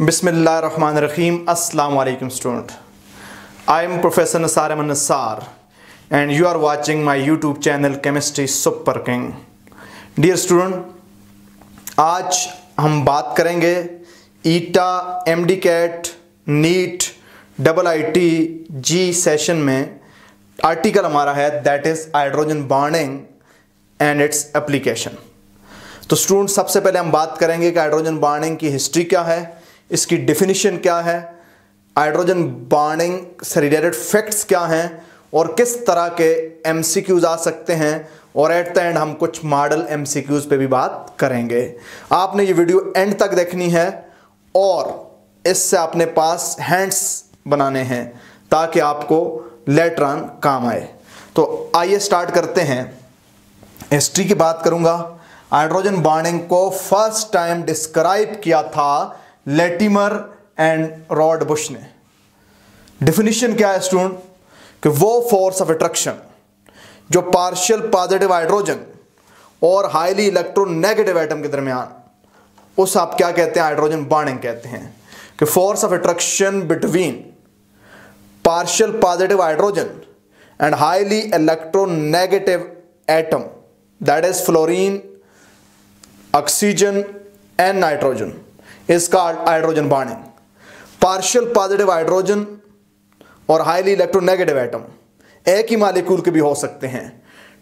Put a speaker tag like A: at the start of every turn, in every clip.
A: बिसमिल्ल रन रहीम अल्लाम student I am professor Nasar Aman Nasar and you are watching my YouTube channel chemistry super king dear student आज हम बात करेंगे ETEA M D CAT NEET double IT JEE session में article हमारा है that is hydrogen bonding and its application तो student सबसे पहले हम बात करेंगे कि हाइड्रोजन बॉन्डिंग की हिस्ट्री क्या है इसकी डिफिनीशन क्या है? हाइड्रोजन बॉन्डिंग से रिलेटेड फैक्ट्स क्या हैं? और किस तरह के एमसीक्यूज आ सकते हैं? और एट द एंड हम कुछ मॉडल एमसीक्यूज पे भी बात करेंगे। आपने ये वीडियो एंड तक देखनी है और इससे अपने पास हैंड्स बनाने हैं ताकि आपको लेटर ऑन काम आए। तो आइए स्टार्ट करते हैं। हिस्ट्री की बात करूँगा। हाइड्रोजन बॉन्डिंग को फ़र्स्ट टाइम डिस्क्राइब किया था लेटिमर एंड रॉड बुश ने। डिफिनीशन क्या है स्टूडेंट कि वो फोर्स ऑफ़ अट्रैक्शन जो पार्शियल पॉजिटिव हाइड्रोजन और हाईली इलेक्ट्रोनेगेटिव एटम के दरमियान, उस आप क्या कहते हैं हाइड्रोजन बॉन्डिंग कहते हैं। कि force of attraction between partial positive hydrogen and highly electronegative atom that is fluorine oxygen and nitrogen is called hydrogen bonding. Partial positive hydrogen और हाईली इलेक्ट्रोनेगेटिव एटम एक ही मालिक्यूल के भी हो सकते हैं।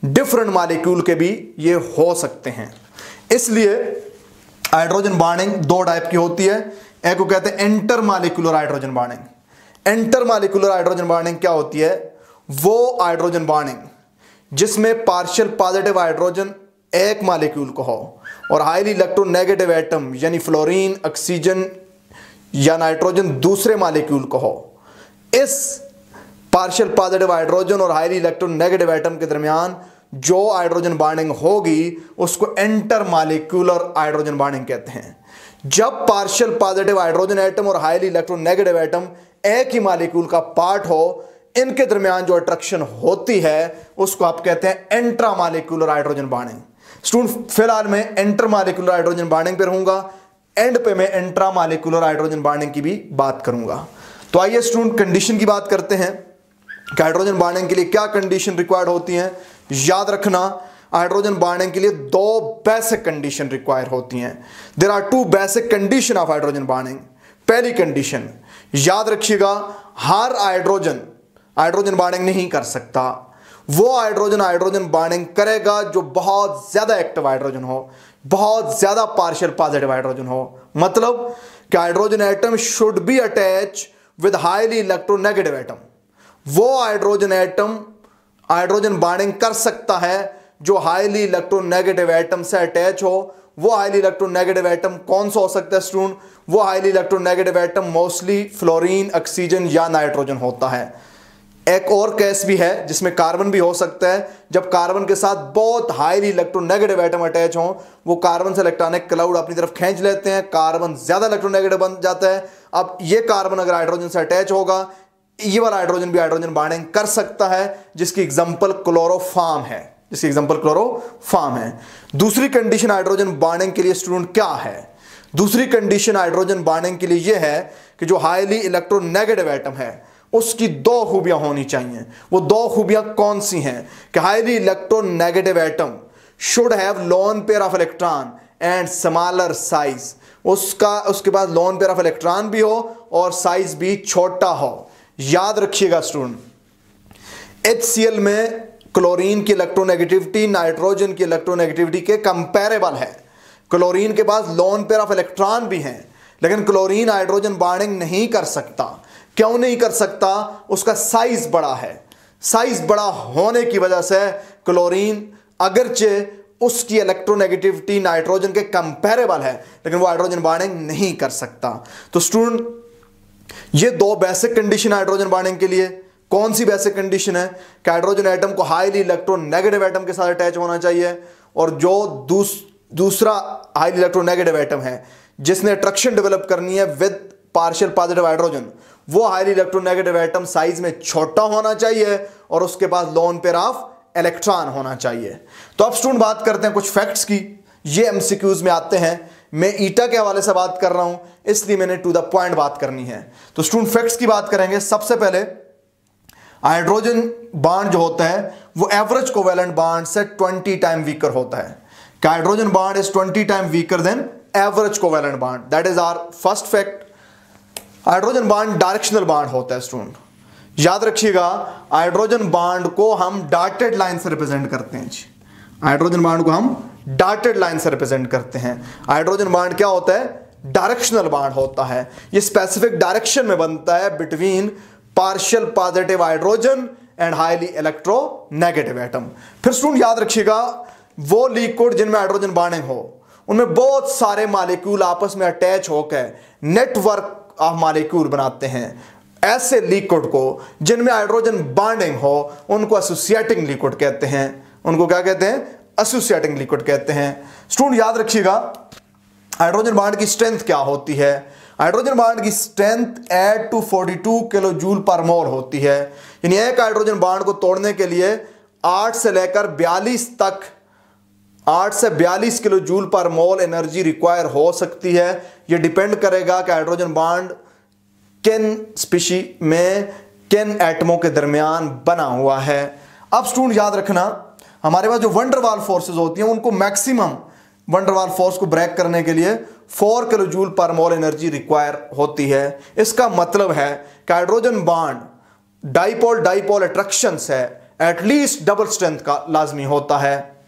A: डिफरेंट मालिक्यूल के भी ये हो सकते हैं। इसलिए हाइड्रोजन बॉन्डिंग दो टाइप की होती है। एक को कहते हैं intermolecular hydrogen bonding intermolecular hydrogen bonding क्या होती है? वो हाइड्रोजन बॉन्डिंग जिसमें पार्शियल पॉजिटिव हाइड्रोजन एक मालिक्यूल को हो। और हाईली इलेक्ट्रोनेगेटिव एटम यानी फ्लोरीन ऑक्सीजन या नाइट्रोजन दूसरे मालिक्यूल को हो। इस पार्शियल पॉजिटिव हाइड्रोजन और हाईली इलेक्ट्रोनेगेटिव एटम के दरमियान जो हाइड्रोजन बॉन्डिंग होगी, उसको एंटर मालिक्यूलर हाइड्रोजन बॉन्डिंग कहते हैं। जब पार्शियल पॉजिटिव हाइड्रोजन एटम और हाईली इलेक्ट्रोनेगेटिव एटम एक ही मालिक्यूल का पार्ट हो, इनके दरमियान जो अट्रैक्शन होती है, उसको आप कहते हैं intramolecular hydrogen bonding student फ़िलहाल मैं एंटर मालिकुलर हाइड्रोजन बॉन्डिंग पे रहूँगा। एंड पे मैं एंट्रा मालिकुलर हाइड्रोजन बॉन्डिंग की भी बात करूँगा। तो आइए स्टूडेंट कंडीशन की बात करते हैं कि हाइड्रोजन बॉन्डिंग के लिए क्या कंडीशन रिक्वायर्ड होती हैं। याद रखना, हाइड्रोजन बॉन्डिंग के लिए दो बेसिक कंडीशन रिक्वायर होती हैं। There are two basic condition of hydrogen bonding पहली कंडीशन याद रखिएगा, हर हाइड्रोजन हाइड्रोजन बॉन्डिंग नहीं कर सकता। वो हाइड्रोजन हाइड्रोजन बॉन्डिंग करेगा जो बहुत ज़्यादा एक्टिव हाइड्रोजन हो, बहुत ज़्यादा पार्शियल पॉजिटिव हाइड्रोजन हो। मतलब कि hydrogen atom should be attach with highly electronegative atom वो हाइड्रोजन एटम हाइड्रोजन बॉन्डिंग कर सकता है जो हाईली इलेक्ट्रोनेगेटिव एटम से अटैच हो। वो हाईली इलेक्ट्रोनेगेटिव एटम कौन सा हो सकता है स्टूडेंट वो highly electronegative atom mostly fluorine oxygen या नाइट्रोजन होता है। एक और केस भी है, जिसमें कार्बन भी हो सकता है। जब कार्बन के साथ बहुत हाईली इलेक्ट्रोनेगेटिव एटम अटैच हो, वो कार्बन से इलेक्ट्रॉनिक क्लाउड अपनी तरफ़ खींच लेते हैं। कार्बन ज़्यादा इलेक्ट्रोनेगेटिव बन जाता है। अब ये कार्बन अगर हाइड्रोजन से अटैच होगा, ये वाला हाइड्रोजन भी हाइड्रोजन बॉन्डिंग कर सकता है, जिसकी एग्ज़ाम्पल क्लोरोफार्म है। जिसकी एग्ज़ाम्पल क्लोरोफार्म है। दूसरी कंडीशन हाइड्रोजन बॉन्डिंग के लिए स्टूडेंट क्या है? दूसरी कंडीशन हाइड्रोजन बॉन्डिंग के लिए यह है कि जो हाईली इलेक्ट्रोनेगेटिव आइटम है उसकी दो खूबियाँ होनी चाहिए। वो दो खूबियाँ कौन सी हैं? कि highly electronegative atom should have lone pair of electron and smaller size. उसका, उसके बाद लोन पेयर ऑफ़ इलेक्ट्रॉन भी हो और साइज़ भी छोटा हो। याद रखिएगा स्टूडेंट एचसीएल में क्लोरीन की इलेक्ट्रोनेगेटिविटी नाइट्रोजन की इलेक्ट्रोनेगेटिविटी के कंपेरेबल है। क्लोरीन के पास लोन पेयर ऑफ़ इलेक्ट्रॉन भी हैं, लेकिन क्लोरीन हाइड्रोजन बॉन्डिंग नहीं कर सकता। क्यों नहीं कर सकता? उसका साइज़ बड़ा है। साइज़ बड़ा होने की वजह से क्लोरीन अगरचे उसकी इलेक्ट्रोनेगेटिविटी नाइट्रोजन के कंपेरेबल है लेकिन वो हाइड्रोजन बॉन्डिंग नहीं कर सकता। तो स्टूडेंट ये दो बेसिक कंडीशन हाइड्रोजन बॉन्डिंग के लिए कौन सी बेसिक कंडीशन है? कि हाइड्रोजन एटम को हाईली इलेक्ट्रोनेगेटिव एटम के साथ अटैच होना चाहिए और जो दूस, दूसरा हाईली इलेक्ट्रोनेगेटिव एटम है जिसने अट्रैक्शन डेवलप करनी है विद पार्शियल पॉजिटिव हाइड्रोजन वो हाईली इलेक्ट्रोनेगेटिव एटम साइज़ में छोटा होना चाहिए और उसके पास लोन पेयर ऑफ़ इलेक्ट्रॉन होना चाहिए। तो अब स्टूडेंट बात करते हैं कुछ फैक्ट्स की। ये एमसीक्यूज में आते हैं। मैं ईटा के हवाले से बात कर रहा हूँ, इसलिए मैंने टू द पॉइंट बात करनी है। तो स्टूडेंट फैक्ट्स की बात करेंगे। सबसे पहले हाइड्रोजन बाड जो होता है, वो एवरेज कोवेलेंट बाड से 20 टाइम वीकर होता है। Hydrogen bond is 20 time weaker than average covalent bond that is our first fact hydrogen bond directional bond होता है स्टूडेंट याद रखिएगा, हाइड्रोजन बाड को हम डाटेड लाइन से रिप्रेजेंट करते हैं, जी। हाइड्रोजन बाड को हम डाटेड लाइन से रिप्रेजेंट करते हैं। हाइड्रोजन बाड क्या होता है? डायरेक्शनल बाड होता है। ये स्पेसिफिक डायरेक्शन में बनता है between partial positive hydrogen and highly electronegative atom फिर स्टूडेंट याद रखिएगा, वो लिक्विड जिनमें हाइड्रोजन बाडिंग हो, उनमें बहुत सारे मालिक्यूल आपस में अटैच होकर नेटवर्क ऑफ़ मालिक्यूल बनाते हैं। ऐसे लिक्विड को, जिनमें हाइड्रोजन बॉन्डिंग हो, उनको एसोसिएटिंग लिक्विड कहते हैं। उनको क्या कहते हैं? एसोसिएटिंग लिक्विड कहते हैं। स्टूडेंट याद रखिएगा, हाइड्रोजन बॉन्ड की स्ट्रेंथ क्या होती है? हाइड्रोजन बॉन्ड की strength eight to 42 kilojoule per mole होती है। यानी एक हाइड्रोजन बॉन्ड को तोड़ने के लिए आठ से लेकर 42 तक 8 से 42 किलो जूल पर मोल एनर्जी रिक्वायर हो सकती है। यह डिपेंड करेगा कि हाइड्रोजन बॉन्ड किन स्पीशी में किन एटमों के दरमियान बना हुआ है। अब स्टूडेंट याद रखना, हमारे पास जो वंडरवाल फोर्सेज होती हैं, उनको maximum van der Waals force को ब्रेक करने के लिए फोर किलो जूल पर मोल एनर्जी रिक्वायर होती है। इसका मतलब है कि hydrogen bond dipole dipole attraction है एटलीस्ट डबल स्ट्रेंथ का लाजमी होता है।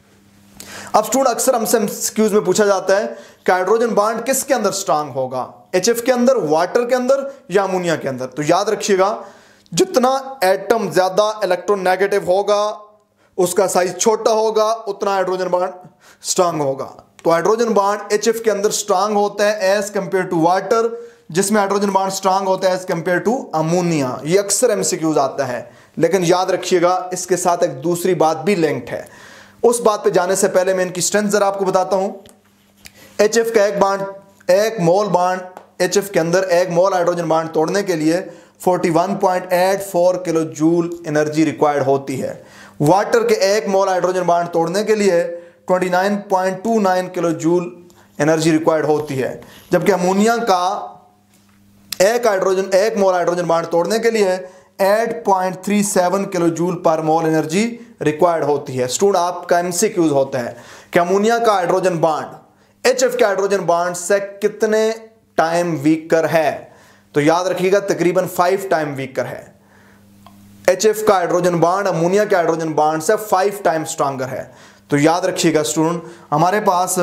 A: अब स्टूडेंट अक्सर हमसे एक्सक्यूज में पूछा जाता है कि हाइड्रोजन बॉन्ड किसके अंदर स्ट्रांग होगा? एच के अंदर वाटर के अंदर या अमोनिया के अंदर? तो याद रखिएगा, जितना एटम ज़्यादा इलेक्ट्रोनेगेटिव होगा, उसका साइज़ छोटा होगा, उतना हाइड्रोजन बॉन्ड स्ट्रांग होगा। तो हाइड्रोजन बॉन्ड एच के अंदर स्ट्रांग होता है एज कंपेयर टू वाटर जिसमें हाइड्रोजन बॉन्ड स्ट्रांग होता है एज कंपेयर टू अमोनिया ये अक्सर एमसीक्यूज आता है। लेकिन याद रखिएगा, इसके साथ एक दूसरी बात भी लिंक्ड है। उस बात पे जाने से पहले मैं इनकी स्ट्रेंथ जरा आपको बताता हूँ। एच का एक बाड एक मोल बाड एच के अंदर एक मोल हाइड्रोजन बाड तोड़ने के लिए 41.84 किलो जूल एनर्जी रिक्वायर्ड होती है। वाटर के एक मोल हाइड्रोजन बाड तोड़ने के लिए 29.29 किलो जूल एनर्जी रिक्वायर्ड होती है। जबकि अमोनिया का एक हाइड्रोजन एक मोल हाइड्रोजन बाड तोड़ने के लिए 8.37 किलो जूल पर मोल एनर्जी रिक्वायर्ड होती है। स्टूडेंट आपका एमसीक्यूज होता है। कि अमोनिया का हाइड्रोजन बाड एच के हाइड्रोजन बाड से कितने टाइम वीकर है? तो याद रखिएगा, तकरीबन फाइव टाइम वीकर है। एच का हाइड्रोजन बाड, अमोनिया के हाइड्रोजन बाड से फाइव टाइम स्ट्रांगर है। तो याद रखिएगा स्टूडेंट हमारे पास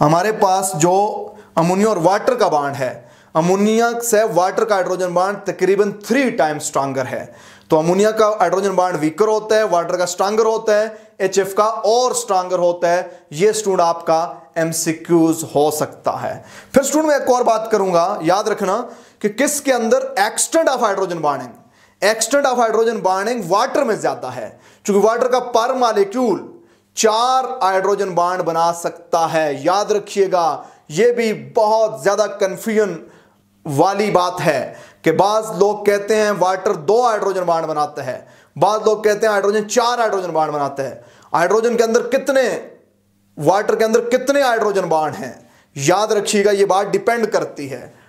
A: हमारे पास जो अमोनिया और वाटर का बाड है अमोनिया से वाटर का हाइड्रोजन बाड तकरीबन थ्री टाइम स्ट्रांगर है। तो अमोनिया का हाइड्रोजन बाड वीकर होता है वाटर का स्ट्रांगर होता है एचएफ का और स्ट्रांगर होता है। ये स्टूडेंट आपका एमसीक्यूज हो सकता है। फिर स्टूडेंट मैं एक और बात करूँगा, याद रखना कि किसके अंदर extent of hydrogen bonding extent of hydrogen bonding water में ज़्यादा है, क्योंकि वाटर का पर मालिक्यूल चार हाइड्रोजन बॉन्ड बना सकता है। याद रखिएगा यह भी बहुत ज़्यादा कंफ्यूजन वाली बात है कि बाज लोग कहते हैं वाटर दो हाइड्रोजन बाण बनाते हैं। बाद लोग कहते हैं हाइड्रोजन चार हाइड्रोजन बाण बनाते हैं। हाइड्रोजन के अंदर कितने, वाटर के अंदर कितने हाइड्रोजन बाण हैं? याद रखिएगा, ये बात डिपेंड करती है।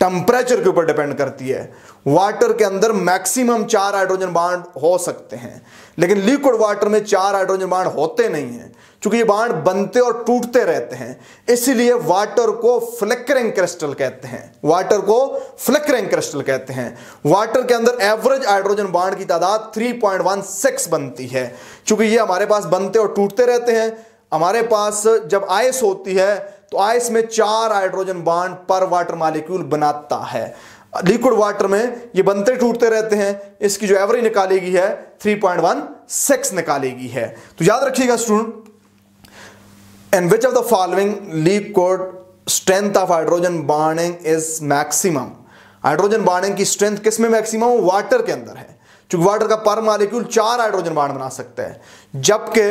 A: टेम्परेचर के ऊपर डिपेंड करती है। वाटर के अंदर मैक्सिमम चार हाइड्रोजन बाड हो सकते हैं। लेकिन लिक्विड वाटर में चार हाइड्रोजन बाड होते नहीं हैं, क्योंकि ये बाड बनते और टूटते रहते हैं। इसीलिए वाटर को फ्लिकरिंग क्रिस्टल कहते हैं। वाटर को फ्लिकरिंग क्रिस्टल कहते हैं। वाटर के अंदर एवरेज हाइड्रोजन बाड की तादाद 3.16 बनती है, क्योंकि ये हमारे पास बनते और टूटते रहते हैं। हमारे पास जब आइस होती है तो आइस में चार हाइड्रोजन बाड पर वाटर मालिक्यूल बनाता है। लिक्विड वाटर में ये बनते टूटते रहते हैं। इसकी जो एवरेज निकाली गई है 3.16 निकाली गई है। तो याद रखिएगा student and which of the following liquid strength of hydrogen bonding is maximum hydrogen bonding की स्ट्रेंथ किसमें मैक्सिमम वाटर के अंदर है। चूँकि वाटर का पर मालिक्यूल चार हाइड्रोजन बॉन्ड बना सकता है। जबकि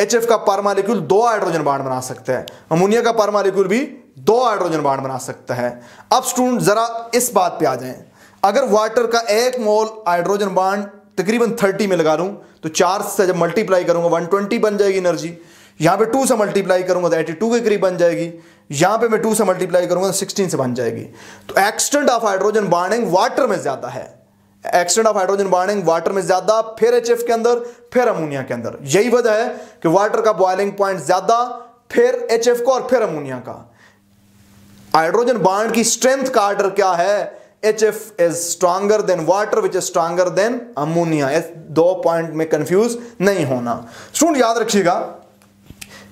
A: एच का पर मालिक्यूल दो हाइड्रोजन बॉन्ड बना सकता है। अमोनिया का पर मालिक्यूल भी दो हाइड्रोजन बॉन्ड बना सकता है। अब स्टूडेंट जरा इस बात पे आ जाएँ। अगर वाटर का एक मोल हाइड्रोजन बॉन्ड तकरीबन 30 में लगा लूँ तो चार से जब मल्टीप्लाई करूँगा 120 बन जाएगी एनर्जी यहाँ पे टू से मल्टीप्लाई करूँगा तो एटी टू के करीब बन जाएगी। यहाँ पे मैं टू से मल्टीप्लाई करूँगा तो सिक्सटीन से बन जाएगी। तो extent of hydrogen bonding water में ज़्यादा है। Extent of hydrogen bonding water में ज़्यादा, फिर एचएफ के अंदर, फिर अमोनिया के अंदर। यही वजह है कि वाटर का बॉइलिंग पॉइंट ज़्यादा, फिर एच का और फिर अमोनिया का। हाइड्रोजन बॉन्ड की स्ट्रेंथ का आर्डर क्या है? H F is stronger than water which is stronger than ammonia दो पॉइंट में कंफ्यूज नहीं होना। स्टूडेंट याद रखिएगा,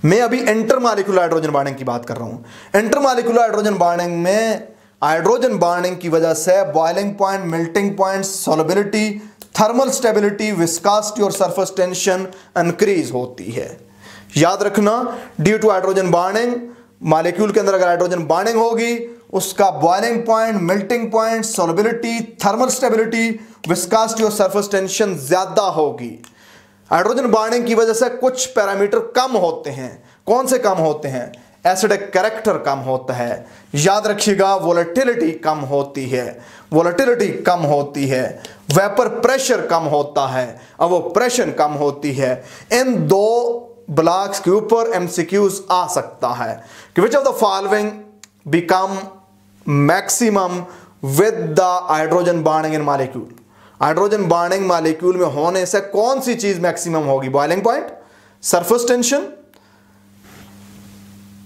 A: मैं अभी एंटर मालिकुलर हाइड्रोजन बॉन्डिंग की बात कर रहा हूँ। एंटर मालिकुलर हाइड्रोजन बॉन्डिंग में हाइड्रोजन बॉन्डिंग की वजह से boiling point melting point solubility thermal stability viscosity और सरफेस टेंशन इंक्रीज होती है। याद रखना due to hydrogen bonding molecule के अंदर अगर हाइड्रोजन बॉन्डिंग होगी, उसका boiling point melting point solubility thermal stability viscosity और सरफेस टेंशन ज़्यादा होगी। हाइड्रोजन बॉन्डिंग की वजह से कुछ पैरामीटर कम होते हैं। कौन से कम होते हैं? एसिडिक कैरेक्टर कम होता है। याद रखिएगा वोलेटिलिटी कम होती है। वोलेटिलिटी कम होती है। वेपर प्रेशर कम होता है। अब वो प्रेशर कम होती है। इन दो ब्लॉक्स के ऊपर एमसीक्यूज आ सकता है। कि which of the following become maximum with the hydrogen bonding in molecule hydrogen bonding molecule में होने से कौन सी चीज़ मैक्सिमम होगी? Boiling point surface tension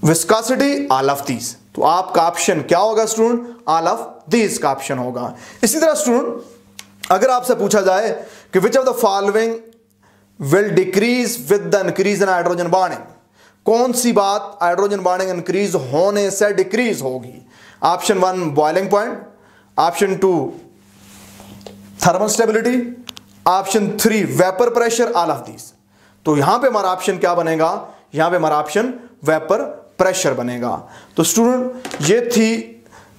A: viscosity all of these तो आपका ऑप्शन क्या होगा स्टूडेंट ऑल ऑफ़ दीज का ऑप्शन होगा। इसी तरह स्टूडेंट अगर आपसे पूछा जाए कि which of the following will decrease with the increase in hydrogen bonding कौन सी बात हाइड्रोजन बॉन्डिंग इंक्रीज होने से डिक्रीज होगी? Option one boiling point option two thermal stability option three vapour pressure all of these तो यहाँ पे हमारा ऑप्शन क्या बनेगा? यहाँ पे हमारा ऑप्शन वेपर प्रेशर बनेगा तो स्टूडेंट ये थी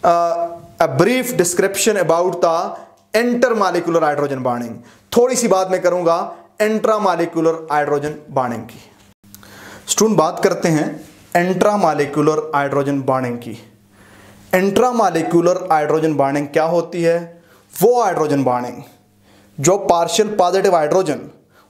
A: a brief description about the intermolecular hydrogen bonding थोड़ी सी बात मैं करूँगा एंट्रा मालिकुलर हाइड्रोजन बॉन्डिंग की स्टूडेंट बात करते हैं एंट्रा मालिकुलर हाइड्रोजन बॉन्डिंग की एंट्रा मालिकुलर हाइड्रोजन बॉन्डिंग क्या होती है वो हाइड्रोजन बॉन्डिंग जो पार्शियल पॉजिटिव हाइड्रोजन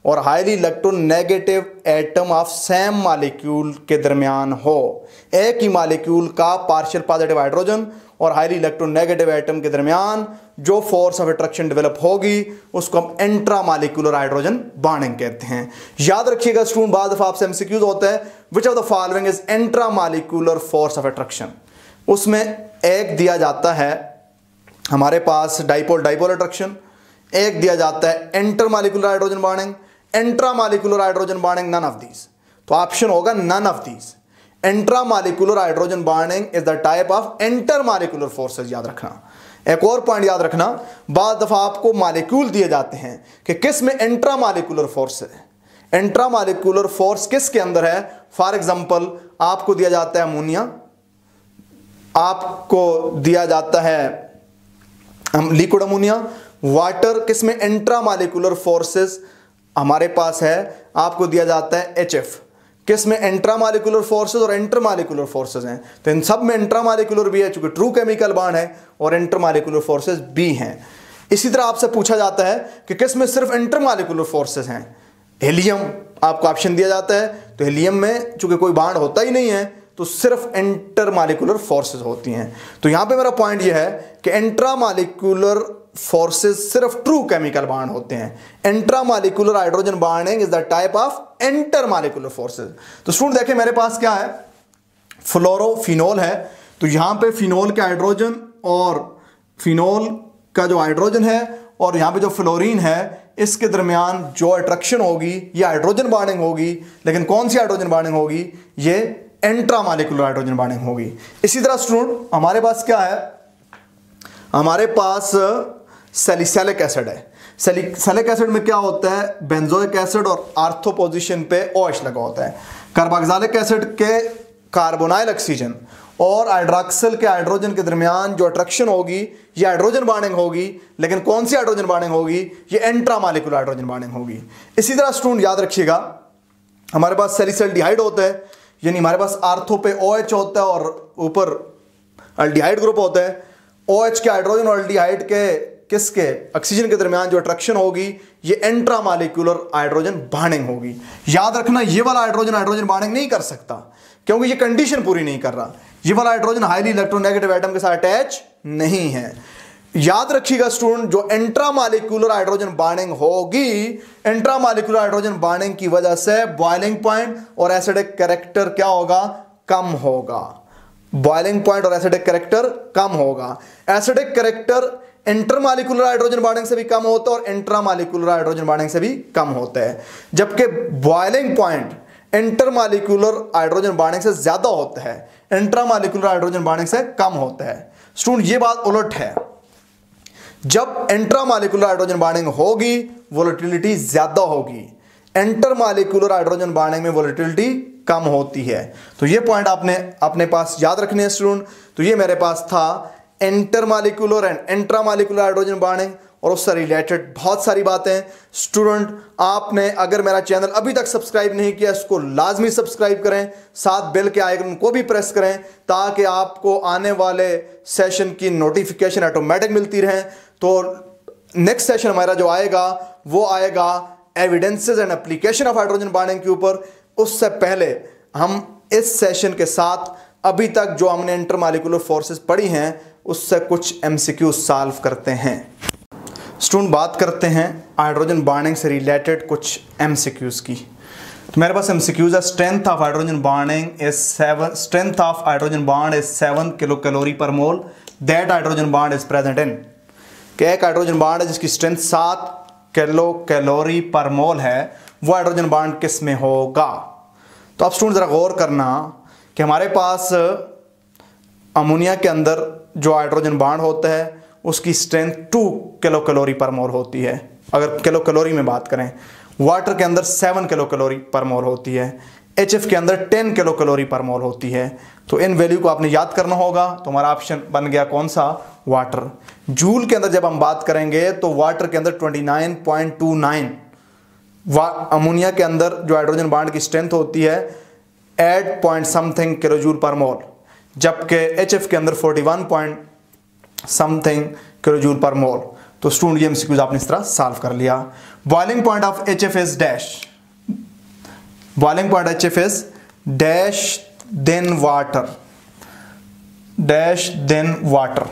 A: और highly electronegative atom of same molecule के दरमियान हो। एक ही मालिक्यूल का पार्शियल पॉजिटिव हाइड्रोजन और हाईली इलेक्ट्रोनेगेटिव एटम के दरमियान जो फोर्स ऑफ़ अट्रैक्शन डेवलप होगी, उसको हम एंट्रा मालिकुलर हाइड्रोजन बॉन्डिंग कहते हैं। याद रखिएगा स्टूडेंट बाद दफ़ा आपसे एमसीक्यूज होता है which of the following is intramolecular force of attraction उसमें एक दिया जाता है हमारे पास डाइपोल डाइपोल अट्रैक्शन एक दिया जाता है intermolecular hydrogen bonding intramolecular hydrogen bonding none of these तो ऑप्शन होगा none of these intramolecular hydrogen bonding is the type of intermolecular forces याद रखना। एक और पॉइंट याद रखना, बाद दफ़ा आपको मालिक्यूल दिए जाते हैं कि किसमें एंट्रा मालिकुलर फोर्स है। एंट्रा मालिकुलर फोर्स किस के अंदर है? फॉर एग्ज़ाम्पल आपको दिया जाता है अमोनिया आपको दिया जाता है लिक्विड अमोनिया वाटर किसमें एंट्रा मालिकुलर फोर्सेस हमारे पास है, आपको दिया जाता है एच एफ़ किसमें एंट्रा मालिकुलर फोर्सेस और एंटर मालिकुलर फोर्सेस हैं? तो इन सब में एंट्रा मालिकुलर भी है, चूँकि ट्रू केमिकल बाड है और एंटर मालिकुलर फोर्सेस भी हैं। इसी तरह आपसे पूछा जाता है कि किसमें सिर्फ़ एंटर मालिकुलर फोर्सेस हैं? हेलियम आपको ऑप्शन दिया जाता है। तो हेलियम में चूँकि कोई बाड होता ही नहीं है तो सिर्फ़ एंटर मालिकुलर फोर्सेज होती हैं। तो यहाँ पे मेरा पॉइंट यह है कि एंट्रा मालिकुलर फोर्सेस सिर्फ़ ट्रू केमिकल बाड होते हैं। Intramolecular hydrogen bonding is the type of intermolecular forces. तो स्टूडेंट देखें मेरे पास क्या है? फ्लोरोफिनोल है। तो यहाँ पे फिनोल के हाइड्रोजन और फिनोल का जो हाइड्रोजन है और यहाँ पे जो फ्लोरीन है, इसके दरमियान जो अट्रैक्शन होगी, ये हाइड्रोजन बॉन्डिंग होगी। लेकिन कौन सी हाइड्रोजन बॉन्डिंग होगी? ये एंट्रा मालिकुलर हाइड्रोजन बॉन्डिंग होगी। इसी तरह स्टूडेंट हमारे पास क्या है? हमारे पास सेलिसैलिक एसिड है। सेलिक एसिड में क्या होता है? बेंजोइक एसिड और आर्थो पोजिशन पे ओएच लगा होता है। कार्बोक्सिलिक एसिड के कार्बोनाइल ऑक्सीजन और हाइड्रोक्सिल के हाइड्रोजन के दरमियान जो अट्रैक्शन होगी, ये हाइड्रोजन बॉन्डिंग होगी, लेकिन कौन सी हाइड्रोजन बॉन्डिंग होगी? ये एंट्रा मालिकुलर हाइड्रोजन बॉन्डिंग होगी। इसी तरह स्टूडेंट याद रखिएगा, हमारे पास सेलिसल डिहाइड होता है। यानी हमारे पास आर्थो पे ओ OH होता है और ऊपर अल्डिहाइड ग्रुप होता है। ओ OH के हाइड्रोजन और अल्डिहाइड के किसके? ऑक्सीजन के दरमियान जो अट्रैक्शन होगी, ये एंट्रा मालिकुलर हाइड्रोजन बाइंडिंग होगी। याद रखना, ये वाला हाइड्रोजन हाइड्रोजन बाइंडिंग नहीं कर सकता, क्योंकि ये कंडीशन पूरी नहीं कर रहा। ये वाला हाइड्रोजन हाईली इलेक्ट्रोनेगेटिव एटम के साथ अटैच नहीं है। याद रखिएगा स्टूडेंट जो इंट्रा मालिकुलर हाइड्रोजन बाइंडिंग होगी इंट्रा मालिकुलर हाइड्रोजन बाइंडिंग की वजह से बॉइलिंग पॉइंट और एसिडिक कैरेक्टर क्या होगा? कम होगा। बॉइलिंग पॉइंट और एसिडिक कैरेक्टर कम होगा। Acidic character intermolecular hydrogen binding से भी कम होता है और इंट्रामालिकुलर हाइड्रोजन बाइंडिंग से भी कम होता है। जबकि boiling point intermolecular hydrogen binding से ज़्यादा होता है। इंट्रामालिकुलर हाइड्रोजन बाइंडिंग से कम होता है। स्टूडेंट ये बात उलट है। जब इंट्रामालिकुलर हाइड्रोजन बाइंडिंग होगी वोलेटिलिटी ज़्यादा होगी। एंटर मालिकुलर हाइड्रोजन बाइंडिंग में वोलेटिलिटी कम होती है। तो ये पॉइंट आपने अपने पास याद रखने हैं स्टूडेंट तो ये मेरे पास था intermolecular and intramolecular hydrogen binding और उससे रिलेटेड बहुत सारी बातें। स्टूडेंट आपने अगर मेरा चैनल अभी तक सब्सक्राइब नहीं किया, इसको लाजमी सब्सक्राइब करें। साथ बेल के आइकन को भी प्रेस करें ताकि आपको आने वाले सेशन की नोटिफिकेशन ऑटोमेटिक मिलती रहे। तो नेक्स्ट सेशन हमारा जो आएगा, वो आएगा evidences and application of hydrogen binding के ऊपर। उससे पहले हम इस सेशन के साथ अभी तक जो हमने इंटरमालिकुलर फोर्सेस पढ़ी हैं, उससे कुछ एमसीक्यू सॉल्व करते हैं। स्टूडेंट बात करते हैं हाइड्रोजन बाइंडिंग से रिलेटेड कुछ एमसीक्यूज की। तो मेरे पास एमसीक्यूज है strength of hydrogen binding is seven strength of hydrogen bond is seven kilo calorie per mole that hydrogen bond is present in एक हाइड्रोजन बॉन्ड है जिसकी स्ट्रेंथ सात किलो कैलोरी पर मोल है, वो हाइड्रोजन बॉन्ड किसमें होगा? तो आप स्टूडेंट ज़रा गौर करना कि हमारे पास अमोनिया के अंदर जो हाइड्रोजन बॉन्ड होता है, उसकी strength two kilo calorie per mole होती है। अगर किलो कैलोरी में बात करें वाटर के अंदर seven kilo calorie per mole होती है। HF के अंदर ten kilo calorie per mole होती है। तो इन वैल्यू को आपने याद करना होगा। तो हमारा ऑप्शन बन गया कौन सा? वाटर जूल के अंदर जब हम बात करेंगे तो वाटर के अंदर 29.29 अमोनिया के अंदर जो हाइड्रोजन बाड की स्ट्रेंथ होती है एट पॉइंट समथिंग किलोजूल पर मोल जबकि HF के अंदर 41 पॉइंट समथिंग किलोजूल पर मोल तो स्टूडेंट ये एमसीक्यूज आपने इस तरह सॉल्व कर लिया। Boiling point of H F S dash boiling point H F S dash than water dash than water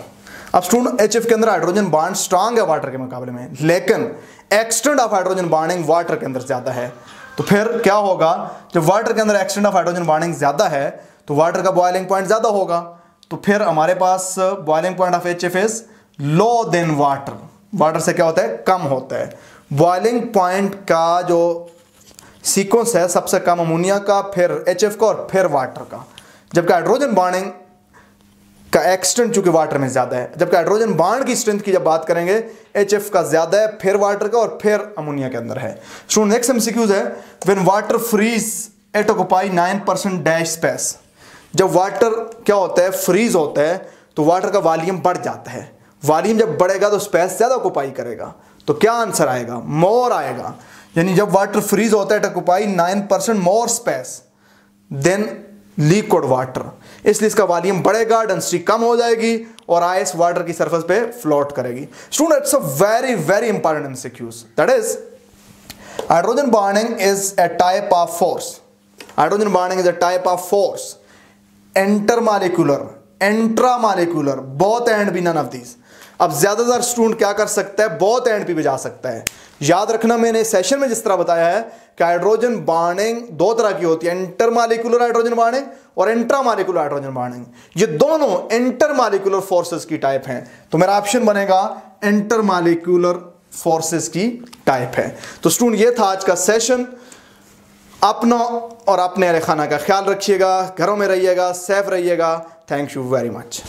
A: अब स्टूडेंट एच एफ़ के अंदर हाइड्रोजन बॉन्ड स्ट्रांग है वाटर के मुकाबले में, लेकिन extend of hydrogen bonding water के अंदर ज़्यादा है। तो फिर क्या होगा? जब वाटर के अंदर एक्सटेंड ऑफ़ हाइड्रोजन बॉन्डिंग ज़्यादा है तो वाटर का बॉइलिंग पॉइंट ज़्यादा होगा। तो फिर हमारे पास boiling point of H F is low than water water से क्या होता है? कम होता है। बॉइलिंग पॉइंट का जो सीक्वेंस है सबसे कम अमोनिया का, फिर HF का और फिर वाटर का। जबकि हाइड्रोजन बॉन्डिंग का एक्सटेंट चूँकि वाटर में ज़्यादा है। जबकि हाइड्रोजन बॉन्ड की स्ट्रेंथ की जब बात करेंगे एच का ज़्यादा है, फिर वाटर का और फिर अमोनिया के अंदर है। स्टूडेंट नेक्स्ट एमसीक्यूज है। When water freeze at occupy 9 percent dash space जब वाटर क्या होता है फ्रीज होता है तो वाटर का वॉल्यूम बढ़ जाता है। वॉल्यूम जब बढ़ेगा तो स्पेस ज़्यादा ऑक्यूपाई करेगा। तो क्या आंसर आएगा? मोर आएगा। यानी जब वाटर फ्रीज होता है occupy nine percent more space than liquid water इसलिए इसका वॉल्यूम बढ़ेगा डेंसिटी कम हो जाएगी और आइस वाटर की सरफेस पे फ्लोट करेगी. Student it's a very very important MCQs that is hydrogen bonding is a type of force hydrogen bonding is a type of force intermolecular intramolecular both and भी none of these अब ज़्यादातर student क्या कर सकता है? बहुत and भी जा सकता है। याद रखना, मैंने सेशन में जिस तरह बताया है कि हाइड्रोजन बार्निंग दो तरह की होती है। इंटरमालिकुलर हाइड्रोजन बार्निंग और इंट्रामालिकुलर हाइड्रोजन बार्निंग ये दोनों इंटरमालिकुलर फोर्सेस की टाइप हैं। तो मेरा ऑप्शन बनेगा इंटरमालिकुलर फोर्सेस की टाइप है। तो स्टूडेंट ये था आज का सेशन अपना और अपने खाना का ख्याल रखिएगा, घरों में रहिएगा सेफ़ रहिएगा। Thank you very much